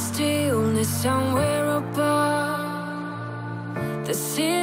stillness somewhere above. The city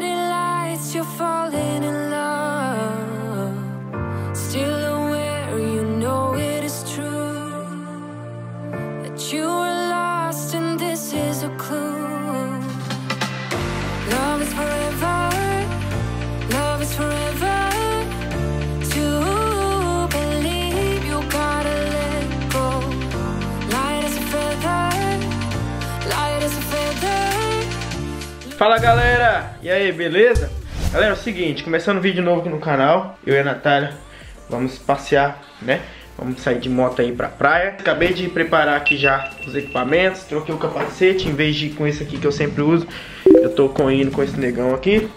Fala galera, e aí, beleza? Galera, é o seguinte, começando um vídeo novo aqui no canal, eu e a Natália vamos passear, né? Vamos sair de moto aí pra praia. Acabei de preparar aqui já os equipamentos, troquei o capacete, em vez de com esse aqui que eu sempre uso, eu tô com, indo com esse negão aqui.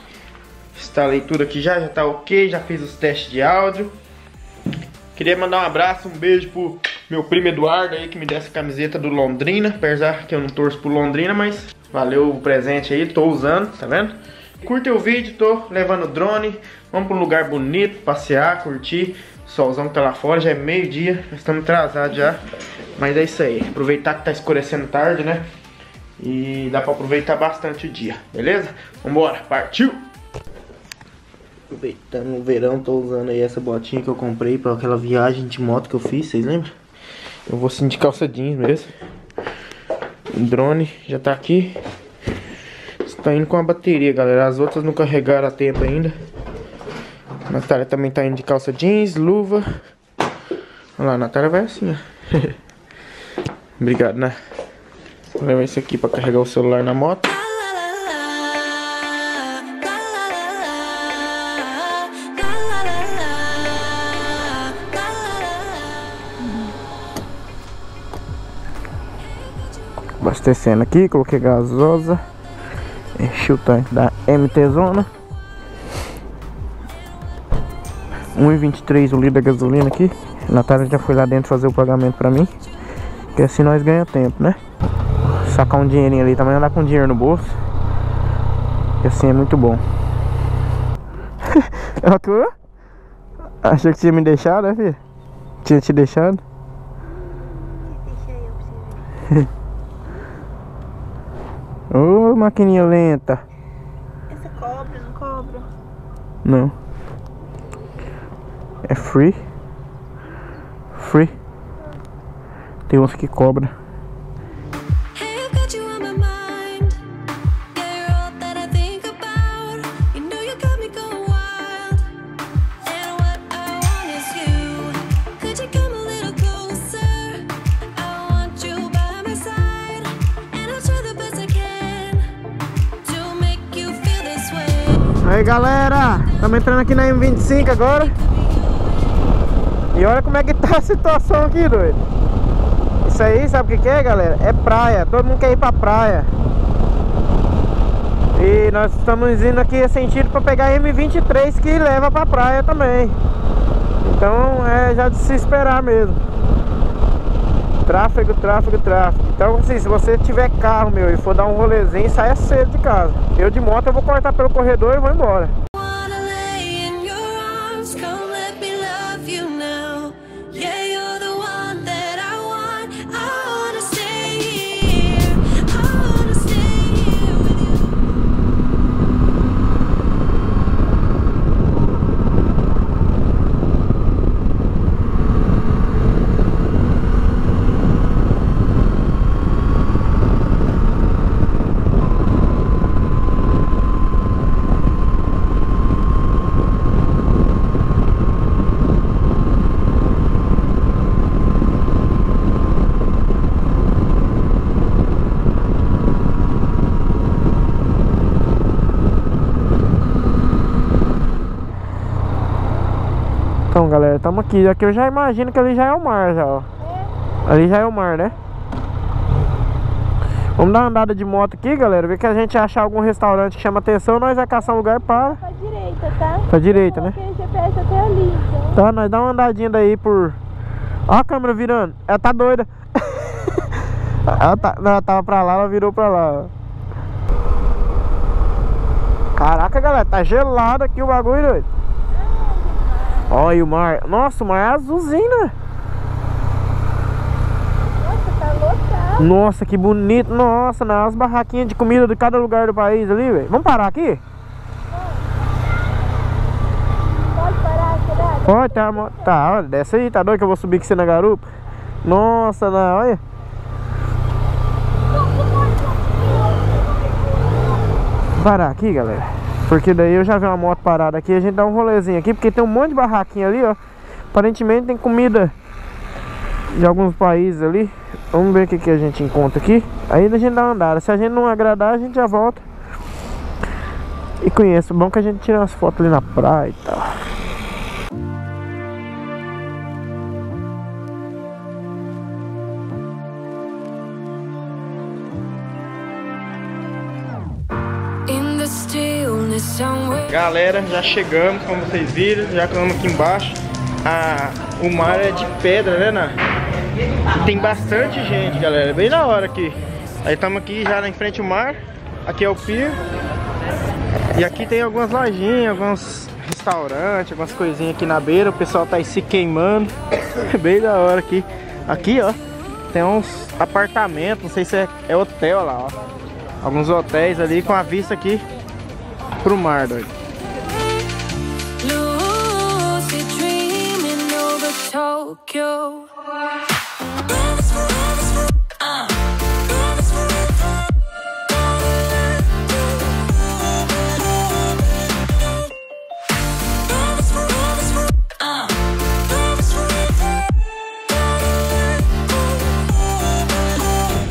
Instalei tudo aqui já, já tá ok, já fiz os testes de áudio. Queria mandar um abraço, um beijo pro meu primo Eduardo aí que me deu essa camiseta do Londrina, apesar que eu não torço pro Londrina, mas valeu o presente aí, tô usando, tá vendo? Curte o vídeo, tô levando o drone, vamos pra um lugar bonito, passear, curtir. Solzão que tá lá fora, já é meio-dia, estamos atrasados já. Mas é isso aí, aproveitar que tá escurecendo tarde, né? E dá pra aproveitar bastante o dia, beleza? Vambora, partiu! Aproveitando o verão, tô usando aí essa botinha que eu comprei pra aquela viagem de moto que eu fiz, vocês lembram? Eu vou de calça jeans mesmo. Drone já tá aqui. Está indo com a bateria, galera. As outras não carregaram a tempo ainda. A Natália também tá indo de calça jeans, luva. Olha lá, a Natália vai assim, ó. Obrigado, né? Vou levar isso aqui pra carregar o celular na moto. Abastecendo aqui, coloquei gasosa. Enchi o tanque da MT Zona. 1,23 o litro da gasolina aqui. A Natália já foi lá dentro fazer o pagamento pra mim. Porque assim nós ganhamos tempo, né? Sacar um dinheirinho ali também, andar com dinheiro no bolso. E assim é muito bom. É o que? Achou que tinha me deixado, né, filha? Tinha te deixado? Ô, maquininha lenta. Essa cobra, não cobra? Não. É free. Free. Tem uns que cobra. Galera, estamos entrando aqui na M25 agora. E olha como é que tá a situação aqui, doido. Isso aí, sabe o que, que é, galera? É praia, todo mundo quer ir pra praia. E nós estamos indo aqui a sentido para pegar a M23 que leva pra praia também. Então é já de se esperar mesmo. Tráfego, tráfego, tráfego. Então assim, se você tiver carro, meu, e for dar um rolezinho, saia cedo de casa. Eu de moto eu vou cortar pelo corredor e vou embora. Então galera, estamos aqui. Aqui eu já imagino que ali já é o mar já, ó. Ali já é o mar, né? Vamos dar uma andada de moto aqui, galera. Ver que a gente achar algum restaurante que chama atenção, nós vai caçar um lugar para. Pra direita, tá? Pra direita, né? GPS até ali, então. Tá, nós dá uma andadinha daí por. Ó a câmera virando. Ela tá doida. ela, tá... não, ela tava pra lá, ela virou pra lá. Caraca, galera, tá gelado aqui o bagulho, doido. Olha o mar. Nossa, o mar é azulzinho, né? Nossa, tá. Nossa, que bonito. Nossa, não, as barraquinhas de comida de cada lugar do país ali, velho. Vamos parar aqui? Pode parar, será? Pode, tá, mo- tá, olha, desce aí, tá doido que eu vou subir com você na garupa? Nossa, não, olha. Parar aqui, galera. Porque daí eu já vi uma moto parada aqui, a gente dá um rolezinho aqui, porque tem um monte de barraquinha ali, ó. Aparentemente tem comida de alguns países ali. Vamos ver o que, que a gente encontra aqui. Aí a gente dá uma andada. Se a gente não agradar, a gente já volta. E conheço. Bom que a gente tira umas fotos ali na praia e tal. Galera, já chegamos, como vocês viram, já estamos aqui embaixo. Ah, o mar é de pedra, né, Ná? E tem bastante gente, galera, bem na hora aqui. Aí estamos aqui já em frente ao mar. Aqui é o pier. E aqui tem algumas lojinhas, alguns restaurantes, algumas coisinhas aqui na beira. O pessoal tá aí se queimando. bem da hora aqui. Aqui, ó, tem uns apartamentos, não sei se é, é hotel lá, ó. Alguns hotéis ali com a vista aqui pro mar, doido. Lucid dreaming over Tokyo.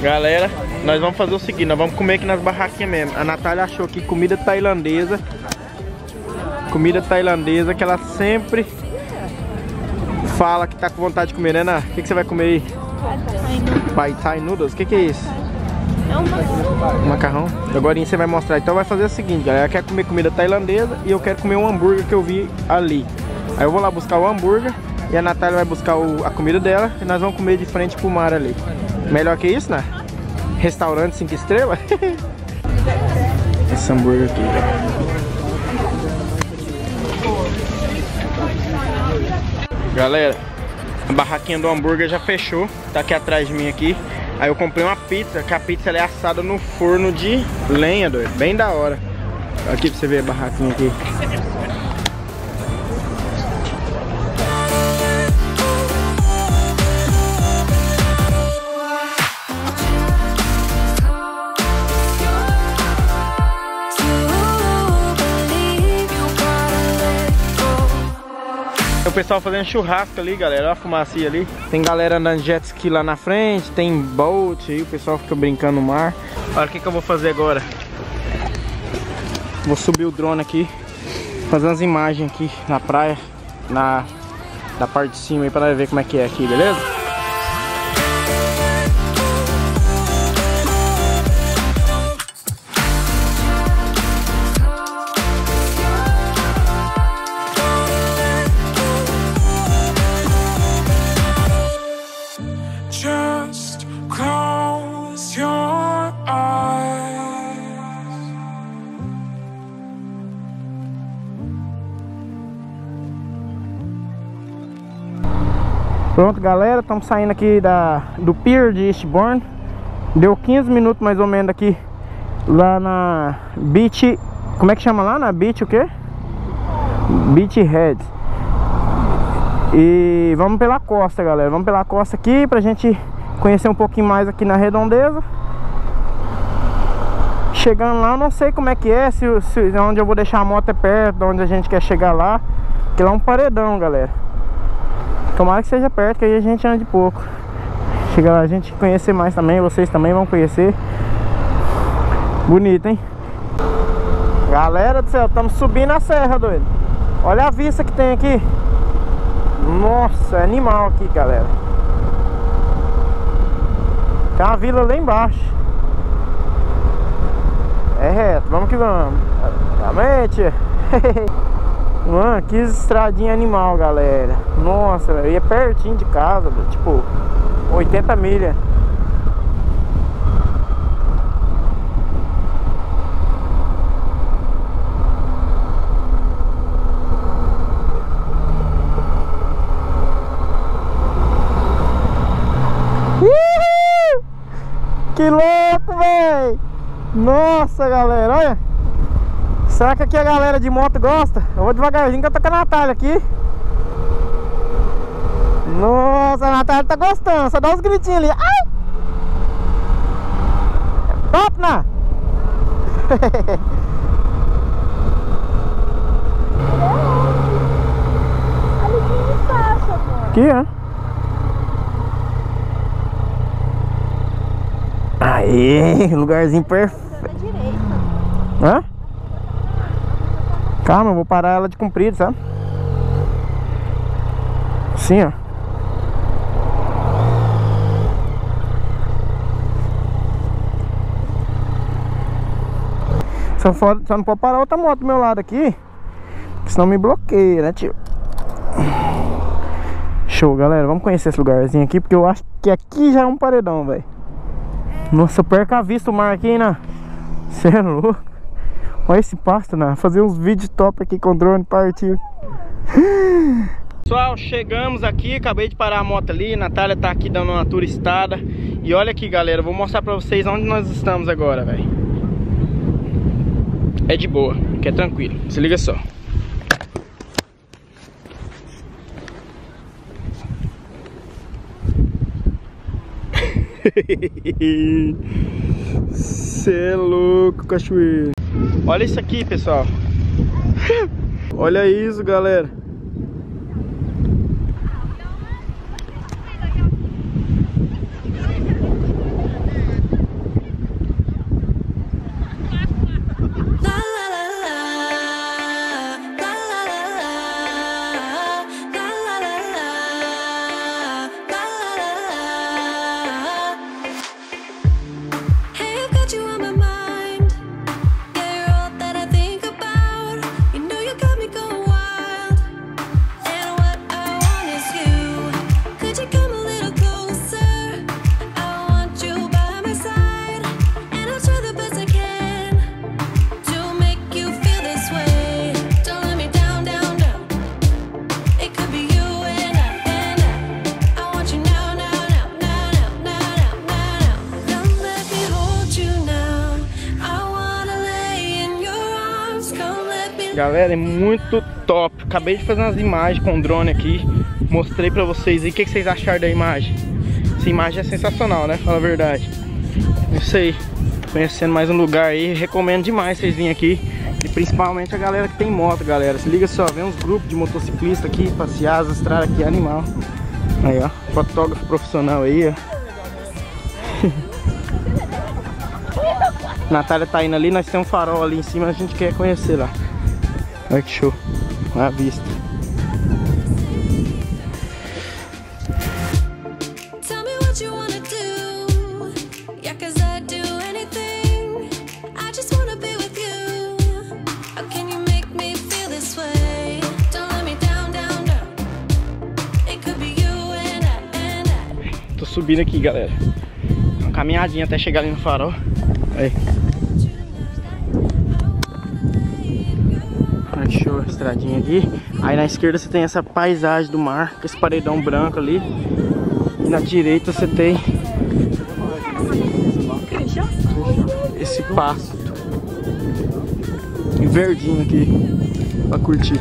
Galera, nós vamos fazer o seguinte, nós vamos comer aqui nas barraquinhas mesmo. A Natália achou aqui comida tailandesa. Comida tailandesa que ela sempre fala que tá com vontade de comer, né, Ná? O que, que você vai comer aí? Pai Thai Noodles? O que, que é isso? É uma Macarrão? Agora você vai mostrar. Então vai fazer o seguinte, galera. Ela quer comer comida tailandesa e eu quero comer um hambúrguer que eu vi ali. Aí eu vou lá buscar o hambúrguer e a Natália vai buscar o- a comida dela e nós vamos comer de frente pro mar ali. Melhor que isso, né? Restaurante 5 estrelas? Esse hambúrguer aqui, ó. Galera, a barraquinha do hambúrguer já fechou. Tá aqui atrás de mim aqui. Aí eu comprei uma pizza, que a pizza é assada no forno de lenha, doido. Bem da hora. Aqui pra você ver a barraquinha aqui. Pessoal fazendo churrasco ali, galera. Olha a fumacinha ali. Tem galera andando jet ski lá na frente. Tem boat aí. O pessoal fica brincando no mar. Olha o que, que eu vou fazer agora. Vou subir o drone aqui. Fazer umas imagens aqui na praia. Na, na parte de cima aí pra ver como é que é aqui, beleza? Pronto, galera, estamos saindo aqui da, do Pier de Eastbourne. Deu 15 minutos mais ou menos aqui lá na Beach. Como é que chama lá na Beach o quê? Beach Head. E vamos pela costa, galera. Vamos pela costa aqui pra gente conhecer um pouquinho mais aqui na redondeza. Chegando lá, eu não sei como é que é, se, se onde eu vou deixar a moto é perto, de onde a gente quer chegar lá. Porque lá é um paredão, galera. Tomara que seja perto, que aí a gente anda de pouco. Chega lá, a gente conhecer mais também, vocês também vão conhecer. Bonito, hein? Galera do céu, estamos subindo a serra, doido. Olha a vista que tem aqui. Nossa, é animal aqui, galera. Tem uma vila lá embaixo. É reto, vamos que vamos. Realmente. Mano, que estradinha animal, galera. Nossa, velho. E é pertinho de casa, velho. tipo, 80 milhas. Que louco, véi! Nossa, galera, olha. Será que aqui a galera de moto gosta? Eu vou devagarzinho que eu tô com a Natália aqui. Nossa, a Natália tá gostando. Só dá uns gritinhos ali. Ai! Top, amor. Aqui, ó. Aí, lugarzinho perfeito. Direita. Hã? Calma, eu vou parar ela de comprido, sabe? Assim, ó. Só, fora- só não pode parar outra moto do meu lado aqui. Senão me bloqueia, né, tio? Show, galera. Vamos conhecer esse lugarzinho aqui, porque eu acho que aqui já é um paredão, velho. Nossa, perca a vista o mar aqui, hein, né? Você é louco. Olha esse pasto, né? Fazer uns vídeos top aqui com o drone partiu. Pessoal, chegamos aqui, acabei de parar a moto ali, Natália tá aqui dando uma turistada. E olha aqui, galera, vou mostrar pra vocês onde nós estamos agora, velho. É de boa, que é tranquilo. Se liga só. Cê é louco, cachoeiro. Olha isso aqui, pessoal. Olha isso, galera. Galera, é muito top. Acabei de fazer umas imagens com o drone aqui. Mostrei pra vocês aí. O que vocês acharam da imagem? Essa imagem é sensacional, né? Fala a verdade. Isso aí. Conhecendo mais um lugar aí. Recomendo demais vocês virem aqui. E principalmente a galera que tem moto, galera. Se liga só, vem uns grupos de motociclistas aqui, passear, as aqui, animal. Aí, ó. Fotógrafo profissional aí, ó. Natália tá indo ali, nós temos um farol ali em cima, a gente quer conhecer lá. Olha que show. Olha a vista. Tô subindo aqui, galera. Uma caminhadinha até chegar ali no farol. Aí. Olha que show, a estradinha aqui. Aí na esquerda você tem essa paisagem do mar, com esse paredão branco ali. E na direita você tem esse pasto. Verdinho aqui pra curtir.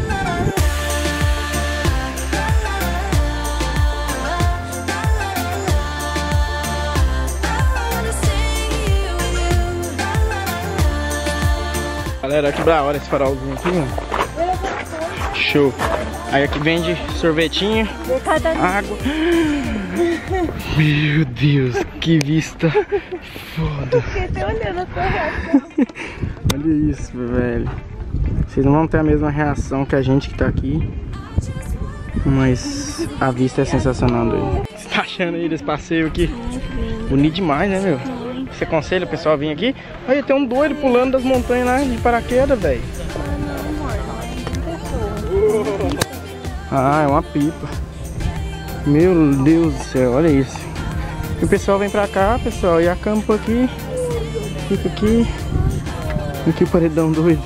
Galera, que da hora esse farolzinho aqui, mano. Show. Aí aqui vende sorvetinho, água. Meu Deus, que vista foda. Olha isso, velho. Vocês não vão ter a mesma reação que a gente que tá aqui. Mas a vista é sensacional, doido. O que tá achando aí desse passeio aqui? Bonito demais, né, meu? Você aconselha o pessoal a vir aqui? Olha, tem um doido pulando das montanhas lá de paraquedas, velho. Ah, é uma pipa. Meu Deus do céu, olha isso. E o pessoal vem pra cá, pessoal, e acampa aqui. Fica aqui. Aqui o paredão doido.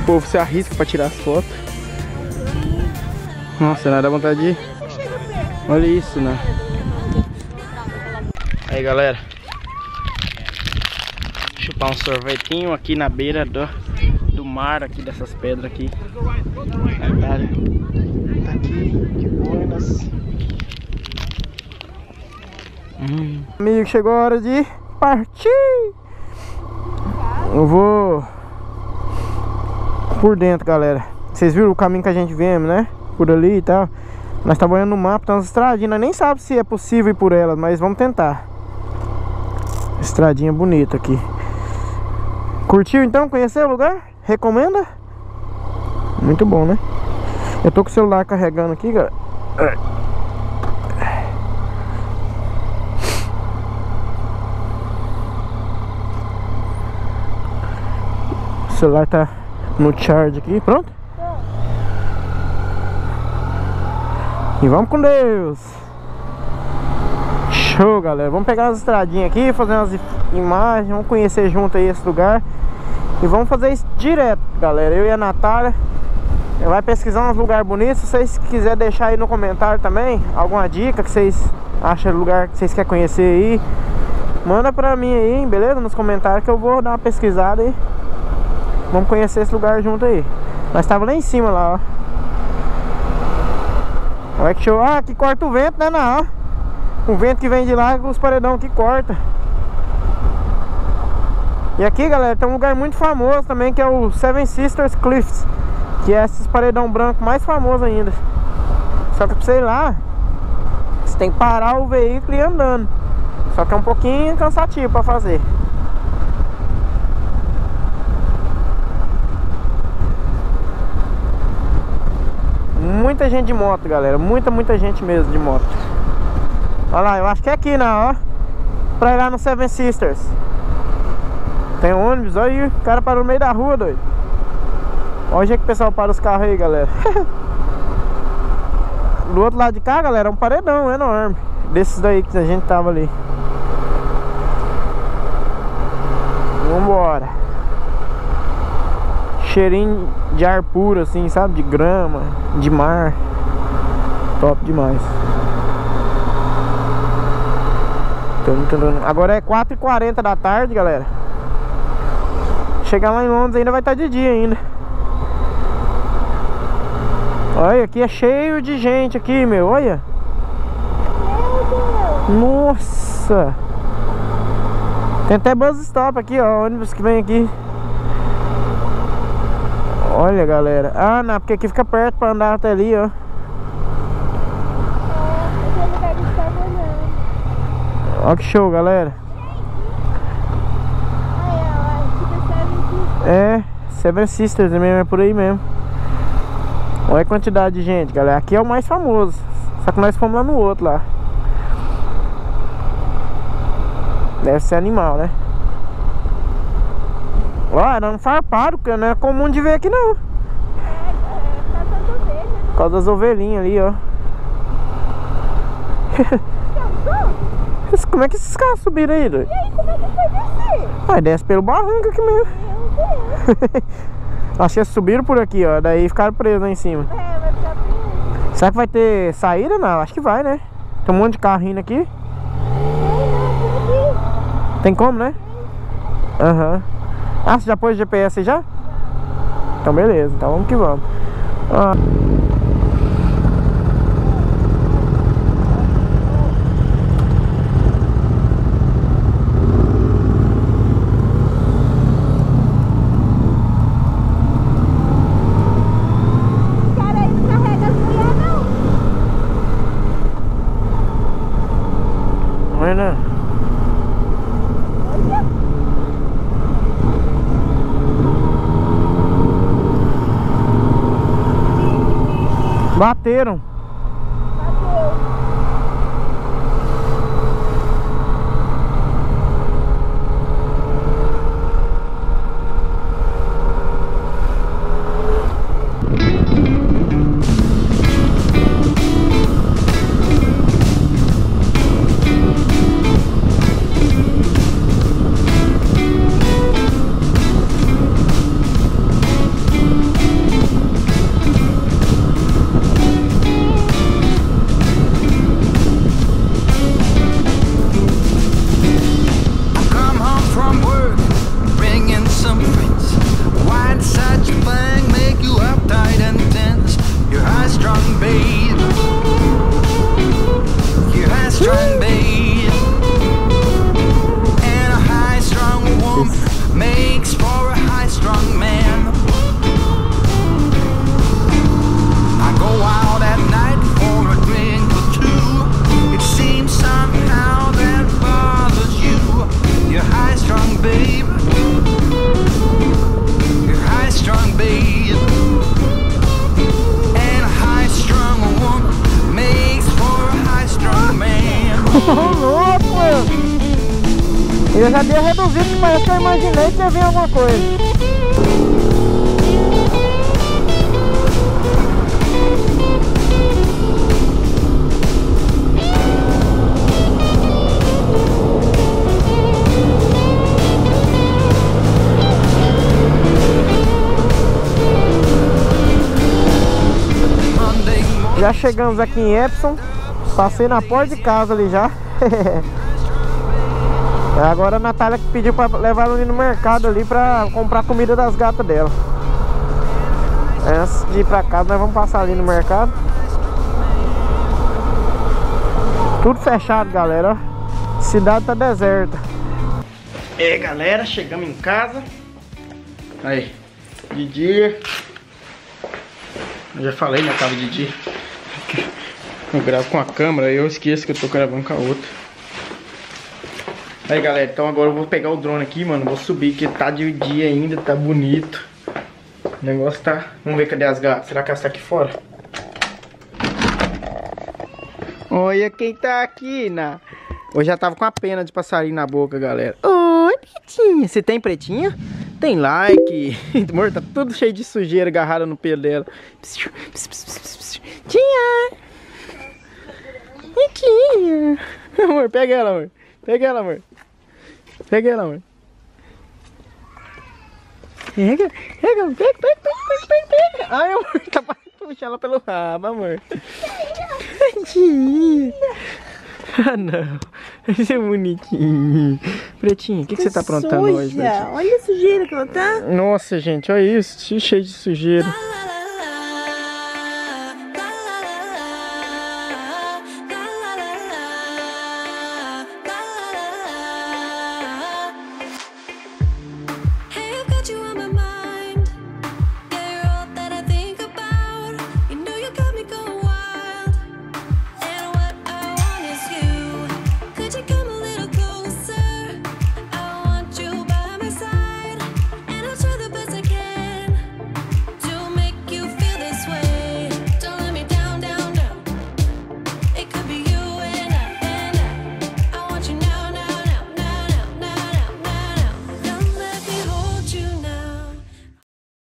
O povo se arrisca pra tirar as fotos. Nossa, nada dá vontade de ir. Olha isso, né? Aí galera, chupar um sorvetinho aqui na beira do, do mar, aqui dessas pedras aqui. Tá aqui de buenas. Hum. Amigo, chegou a hora de partir. Eu vou por dentro, galera. Vocês viram o caminho que a gente vem, né? Por ali e tal. Nós tá olhando no mapa, tem umas estradinhas. Nem sabe se é possível ir por elas, mas vamos tentar. Estradinha bonita aqui. Curtiu então conhecer o lugar? Recomenda? Muito bom, né? Eu tô com o celular carregando aqui, galera. O celular tá no charge aqui, pronto? E vamos com Deus! Show, galera! Vamos pegar as estradinhas aqui, fazer umas imagens, vamos conhecer junto aí esse lugar. E vamos fazer isso direto, galera. Eu e a Natália. Vai pesquisar uns lugares bonitos. Se vocês quiserem deixar aí no comentário também alguma dica que vocês acham lugar que vocês querem conhecer aí. Manda pra mim aí, beleza? Nos comentários que eu vou dar uma pesquisada aí. Vamos conhecer esse lugar junto aí. Nós estava lá em cima lá, ó. Olha que show. Ah, que corta o vento, né? Não. O vento que vem de lá, os paredão que corta. E aqui, galera, tem um lugar muito famoso também, que é o Seven Sisters Cliffs. Que é esses paredão branco mais famoso ainda. Só que ir lá, você tem que parar o veículo e ir andando. Só que é um pouquinho cansativo pra fazer. Muita gente de moto, galera. Muita, muita gente mesmo de moto. Olha lá, eu acho que é aqui, não, ó. Pra ir lá no Seven Sisters. Tem um ônibus, olha aí. O cara parou no meio da rua, doido. Olha o jeito que o pessoal para os carros aí, galera. Do outro lado de cá, galera, é um paredão enorme. Desses daí que a gente tava ali. Vambora. Cheirinho de ar puro, assim, sabe? De grama, de mar. Top demais. Agora é 4h40 da tarde, galera. Chegar lá em Londres ainda vai estar de dia ainda. Olha, aqui é cheio de gente aqui, meu. Olha. Nossa. Tem até bus stop aqui, ó. Ônibus que vem aqui. Olha, galera. Ah, não, porque aqui fica perto pra andar até ali, ó. Lugar que show, galera. É, Seven Sisters mesmo, é por aí mesmo. Olha a quantidade de gente, galera. Aqui é o mais famoso. Só que nós fomos lá no outro lá. Deve ser animal, né? Ó, era um farpado, que não é comum de ver aqui não. É, é, tá dando ovelha, né? Por causa das ovelhinhas ali, ó. Como é que esses caras subiram aí, doido? E aí, como é que foi descer? Ah, desce pelo barranco aqui mesmo. Meu Deus. Acho que subiram por aqui, ó. Daí ficaram presos lá em cima. É, vai ficar bem. Será que vai ter saída? Não, acho que vai, né? Tem um monte de carro indo aqui. Tem como, né? Aham. Ah, você já pôs GPS aí já? Então beleza, então vamos que vamos. Ah. Esse cara aí não carrega as mulheres, não. Olha, né? Olha. Bateram. Eu já dei reduzido, que parece que eu imaginei que ia vir alguma coisa. Já chegamos aqui em Epson. Passei na porta de casa ali já. Agora a Natália que pediu pra levar ela no mercado ali pra comprar comida das gatas dela. Antes de ir pra casa, nós vamos passar ali no mercado. Tudo fechado, galera. Cidade tá deserta. É, galera, chegamos em casa. Aí, de dia. Eu já falei, né? Tava de dia. Eu gravo com a câmera e eu esqueço que eu tô gravando com a outra. Aí galera, então agora eu vou pegar o drone aqui, mano. Vou subir, que tá de dia ainda, tá bonito. O negócio tá. Vamos ver cadê as gatas. Será que elas tá aqui fora? Olha quem tá aqui, na. Eu já tava com a pena de passarinho na boca, galera. Oi, pretinha. Você tem pretinha? Tem like. Amor, tá tudo cheio de sujeira agarrada no pelo dela. Tinha. Tinha. Amor, pega ela, amor. Pega ela, amor. Pega ela, amor. Pega, pega, pega, pega, pega, pega, pega, pega. Ai, amor, tá pra puxar ela pelo rabo, amor. Tadinha. Ah, não. Esse é bonitinho. Pretinho, o que, que você tá aprontando hoje, Pretinho? Olha a sujeira que ela tá. Nossa, gente, olha isso. Cheio de sujeira.